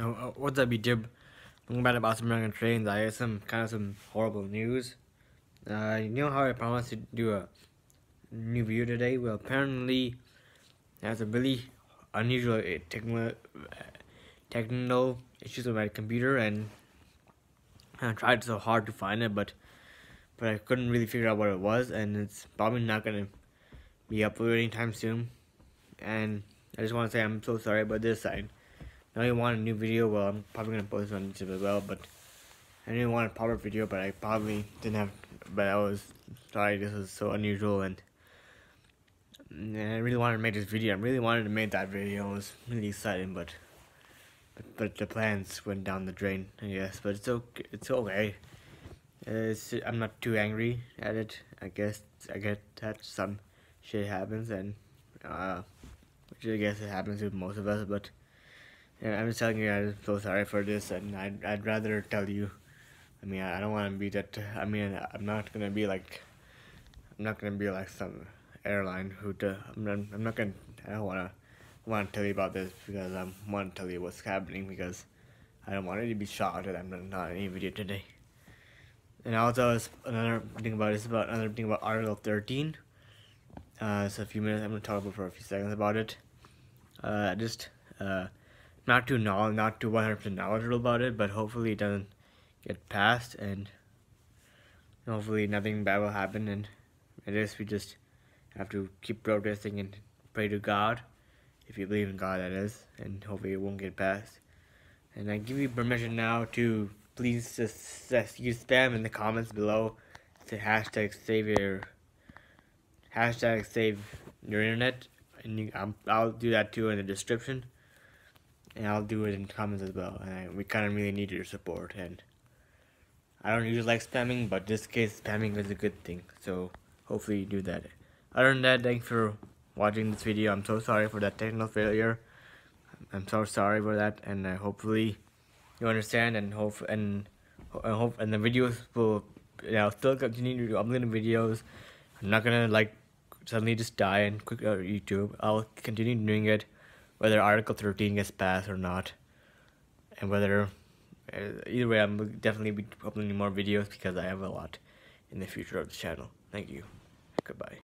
Oh, oh, what's up, YouTube? I'm about about some American trains. I have some kind of some horrible news. Uh, you know how I promised to do a new video today? Well, apparently, there's a really unusual uh, technical technical issues with my computer, and I tried so hard to find it, but but I couldn't really figure out what it was, and it's probably not gonna be uploaded anytime soon. And I just want to say I'm so sorry about this. I I only want a new video, well, I'm probably gonna post on YouTube as well, but I didn't want a pop-up video, but I probably didn't have, but I was sorry, this was so unusual, and, and I really wanted to make this video, I really wanted to make that video, it was really exciting, but, but, but the plans went down the drain, I guess, but it's okay, it's okay, it's, I'm not too angry at it, I guess, I get that some shit happens, and, uh, which I guess it happens with most of us, but, yeah, I'm just telling you, I'm so sorry for this, and I'd, I'd rather tell you. I mean, I don't want to be that. I mean, I'm not gonna be like, I'm not gonna be like some airline who. Do, I'm not. I'm not gonna. I don't wanna want to tell you about this because I want to tell you what's happening because I don't want it to be shocked that I'm not in any video today. And also, another thing about this about another thing about Article 13. Uh, so a few minutes. I'm gonna talk about for a few seconds about it. Uh, just uh not too knowledge, not too 100% knowledgeable about it, but hopefully it doesn't get passed and hopefully nothing bad will happen. And I guess we just have to keep protesting and pray to God, if you believe in God that is, and hopefully it won't get passed. And I give you permission now to please just, just use spam in the comments below. To hashtag save your hashtag save your internet. And you, I'll do that too in the description and I'll do it in comments as well. And I, we kind of really need your support. And I don't usually like spamming, but this case spamming is a good thing. So hopefully you do that. Other than that, thanks for watching this video. I'm so sorry for that technical failure. I'm so sorry for that, and uh, hopefully you understand. And hope and I hope and the videos will. You know, still continue to upload videos. I'm not gonna like suddenly just die and quit uh, YouTube. I'll continue doing it whether Article 13 gets passed or not, and whether uh, either way, I'm definitely be uploading more videos because I have a lot in the future of the channel. Thank you. Goodbye.